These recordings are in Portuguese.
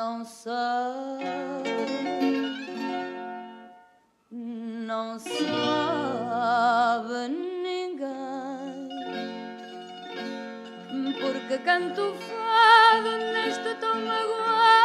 não sabe, não sabe ninguém, porque canto fado neste tom magoado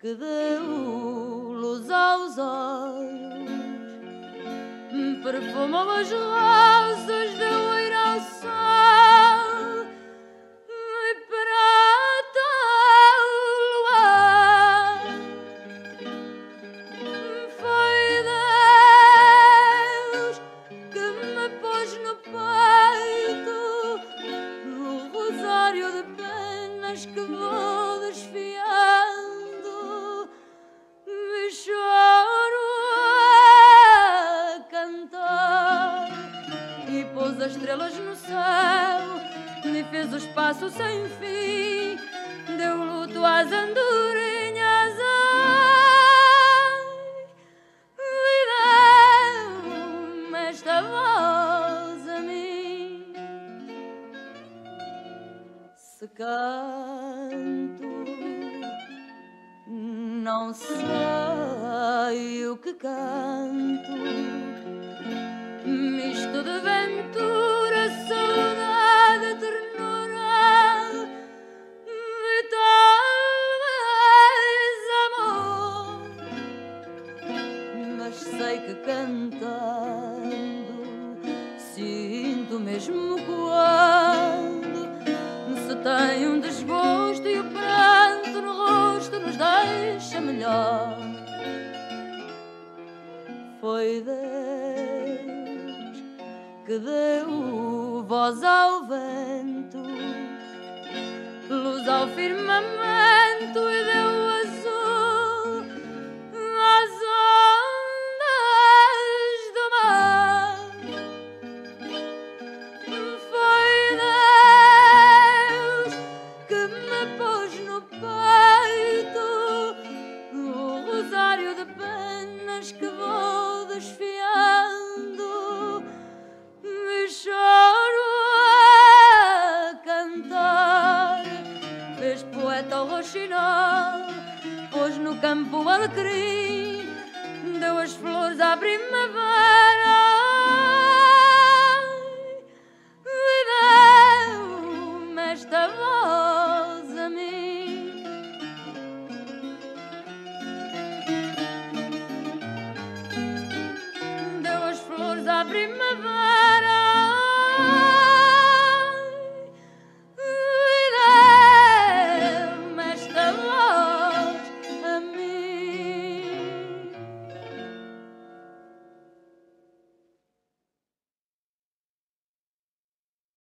que deu luz aos olhos, perfumou as rosas, deu ir ao sol e prata ao luar. Foi Deus que me pôs no peito no rosário de penas que vou desfiando. Estrelas no céu e fez o espaço sem fim. Deu luto às andorinhas. Ai, deu-me esta voz a mim. Se canto, não sei o que canto. Que cantando sinto mesmo quando se tem um desgosto e o pranto no rosto nos deixa melhor. Foi Deus que deu voz ao vento, luz ao firmamento e deu que vou desfiando. Me choro a cantar, fez poeta o roxinol, pôs no campo o alecrim, deu as flores à primavera.